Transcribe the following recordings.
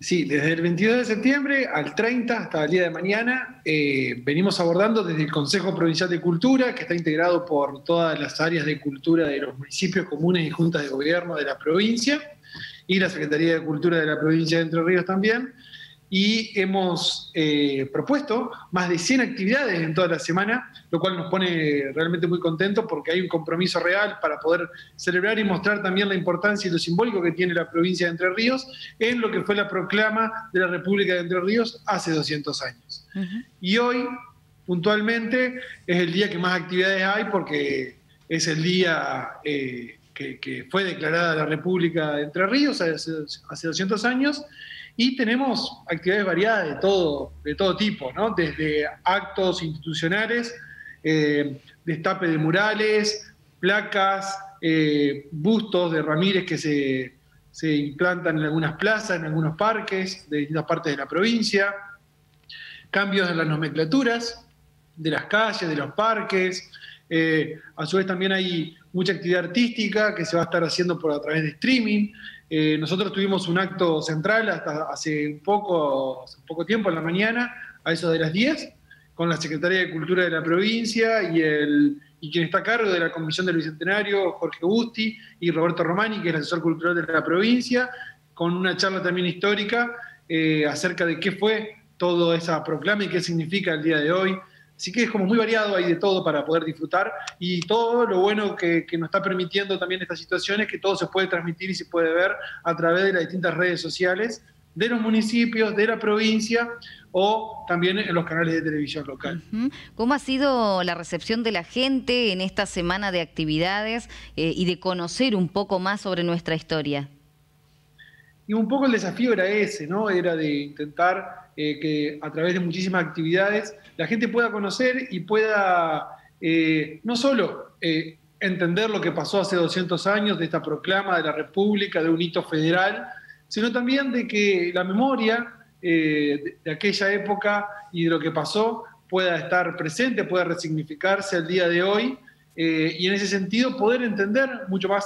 Sí, desde el 22 de septiembre al 30 hasta el día de mañana eh, venimos abordando desde el Consejo Provincial de Cultura, que está integrado por todas las áreas de cultura de los municipios, comunes y juntas de gobierno de la provincia, y la Secretaría de Cultura de la provincia de Entre Ríos también, y hemos eh, propuesto más de 100 actividades en toda la semana, lo cual nos pone realmente muy contentos porque hay un compromiso real para poder celebrar y mostrar también la importancia y lo simbólico que tiene la provincia de Entre Ríos en lo que fue la proclama de la República de Entre Ríos hace 200 años. Y hoy, puntualmente, es el día que más actividades hay porque es el día... Eh, que, fue declarada la República de Entre Ríos hace, hace 200 años y tenemos actividades variadas de todo, de todo tipo, ¿no? desde actos institucionales, eh, destape de murales, placas, eh, bustos de Ramírez que se, se, implantan en algunas plazas, en algunos parques de distintas partes de la provincia, cambios en las nomenclaturas de las calles, de los parques. Eh, a su vez también hay mucha actividad artística que se va a estar haciendo por a través de streaming. Eh, nosotros tuvimos un acto central hasta hace un poco, tiempo, en la mañana, a eso de las 10, con la Secretaría de Cultura de la provincia y, el, y quien está a cargo de la Comisión del Bicentenario, Jorge Busti, y Roberto Romani, que es el asesor cultural de la provincia, con una charla también histórica eh, acerca de qué fue toda esa proclama y qué significa el día de hoy. Así que es como muy variado, hay de todo para poder disfrutar y todo lo bueno que, nos está permitiendo también esta situación es que todo se puede transmitir y se puede ver a través de las distintas redes sociales de los municipios, de la provincia o también en los canales de televisión local. ¿Cómo ha sido la recepción de la gente en esta semana de actividades eh, y de conocer un poco más sobre nuestra historia? Y un poco el desafío era ese, ¿no? Era de intentar eh, que a través de muchísimas actividades la gente pueda conocer y pueda eh, no solo eh, entender lo que pasó hace 200 años de esta proclama de la República, de un hito federal, sino también de que la memoria de, de aquella época y de lo que pasó pueda estar presente, pueda resignificarse al día de hoy y en ese sentido poder entender mucho más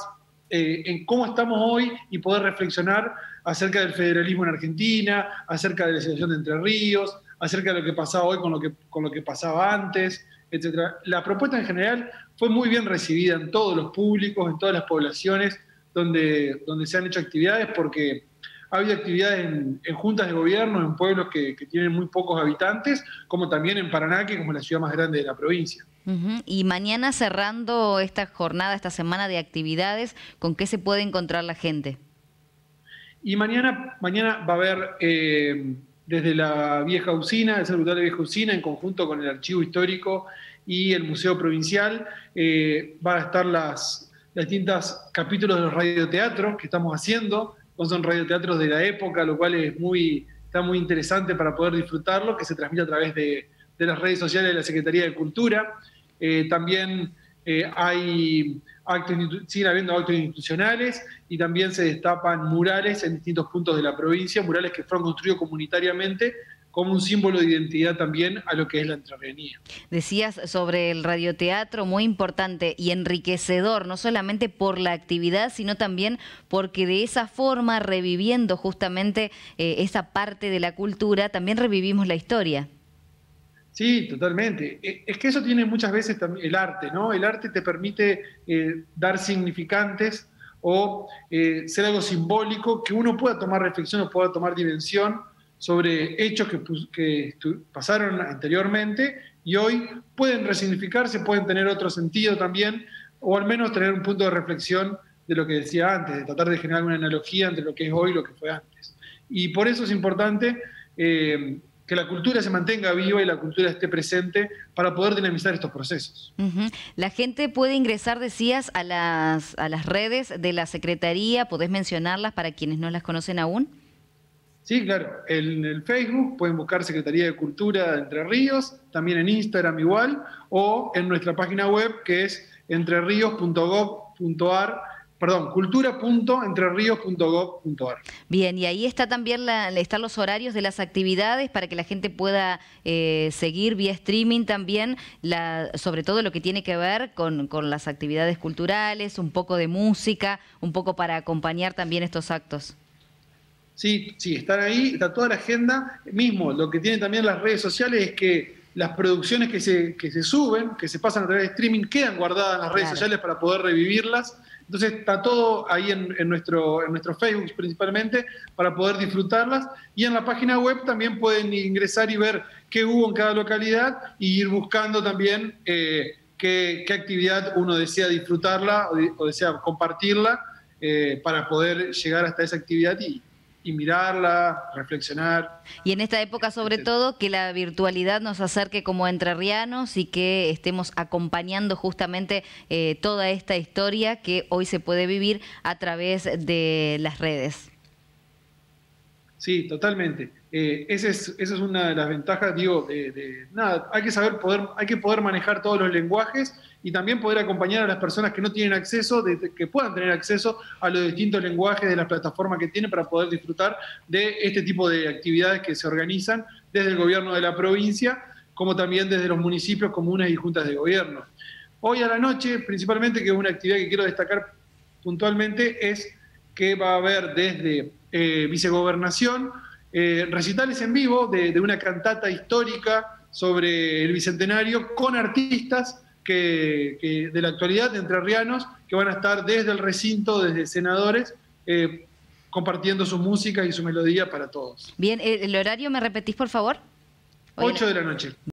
eh, en cómo estamos hoy y poder reflexionar acerca del federalismo en Argentina, acerca de la situación de Entre Ríos, acerca de lo que pasaba hoy con lo que, con lo que pasaba antes, etc. La propuesta en general fue muy bien recibida en todos los públicos, en todas las poblaciones donde, donde se han hecho actividades, porque ha habido actividades en, juntas de gobierno, en pueblos que, que, tienen muy pocos habitantes, como también en Paraná, que es como la ciudad más grande de la provincia. Y mañana cerrando esta jornada, esta semana de actividades, ¿con qué se puede encontrar la gente? Y mañana, mañana va a haber eh, desde la vieja usina, el Saludar de Vieja Usina, en conjunto con el Archivo Histórico y el Museo Provincial, eh, van a estar las, distintos capítulos de los radioteatros que estamos haciendo. Son radioteatros de la época, lo cual es muy, está muy interesante para poder disfrutarlo, que se transmite a través de, de las redes sociales de la Secretaría de Cultura. Eh, también eh, hay actos, siguen habiendo actos institucionales y también se destapan murales en distintos puntos de la provincia, murales que fueron construidos comunitariamente como un símbolo de identidad también a lo que es la entrerrenía. Decías sobre el radioteatro, muy importante y enriquecedor, no solamente por la actividad, sino también porque de esa forma, reviviendo justamente eh, esa parte de la cultura, también revivimos la historia. Sí, totalmente. E, es que eso tiene muchas veces también el arte, ¿no? El arte te permite eh, dar significantes o eh, ser algo simbólico que uno pueda tomar reflexión o pueda tomar dimensión sobre hechos que, pasaron anteriormente y hoy pueden resignificarse, pueden tener otro sentido también, o al menos tener un punto de reflexión de lo que decía antes, de tratar de generar una analogía entre lo que es hoy y lo que fue antes. Y por eso es importante eh, que la cultura se mantenga viva y la cultura esté presente para poder dinamizar estos procesos. La gente puede ingresar, decías, a las, a las redes de la Secretaría, ¿podés mencionarlas para quienes no las conocen aún? Sí, claro. En el Facebook pueden buscar Secretaría de Cultura de Entre Ríos, también en Instagram igual, o en nuestra página web que es entreríos.gov.ar perdón, cultura.entreríos.gov.ar. Bien, y ahí está también la, están los horarios de las actividades para que la gente pueda eh, seguir vía streaming también, la, sobre todo lo que tiene que ver con, con las actividades culturales, un poco de música, un poco para acompañar también estos actos. Sí, sí, están ahí, está toda la agenda. Mismo, lo que tienen también las redes sociales es que las producciones que se, que se suben, que se pasan a través de streaming, quedan guardadas en las redes sociales para poder revivirlas. Entonces está todo ahí en, nuestro, en nuestro Facebook principalmente para poder disfrutarlas. Y en la página web también pueden ingresar y ver qué hubo en cada localidad y ir buscando también eh, qué, actividad uno desea disfrutarla o, desea compartirla eh, para poder llegar hasta esa actividad y, y mirarla, reflexionar. Y en esta época sobre todo que la virtualidad nos acerque como entrerrianos y que estemos acompañando justamente eh, toda esta historia que hoy se puede vivir a través de las redes. Sí, totalmente. Eh, esa, es, es una de las ventajas, digo, de, nada, hay que saber poder, hay que poder manejar todos los lenguajes y también poder acompañar a las personas que no tienen acceso, que puedan tener acceso a los distintos lenguajes de las plataformas que tienen para poder disfrutar de este tipo de actividades que se organizan desde el gobierno de la provincia, como también desde los municipios, comunas y juntas de gobierno. Hoy a la noche, principalmente, que es una actividad que quiero destacar puntualmente, es que va a haber desde eh, vicegobernación, eh, recitales en vivo de, una cantata histórica sobre el Bicentenario con artistas que, de la actualidad de entrerrianos que van a estar desde el recinto, desde senadores, eh, compartiendo su música y su melodía para todos. Bien, ¿el horario me repetís por favor? 8 de la noche.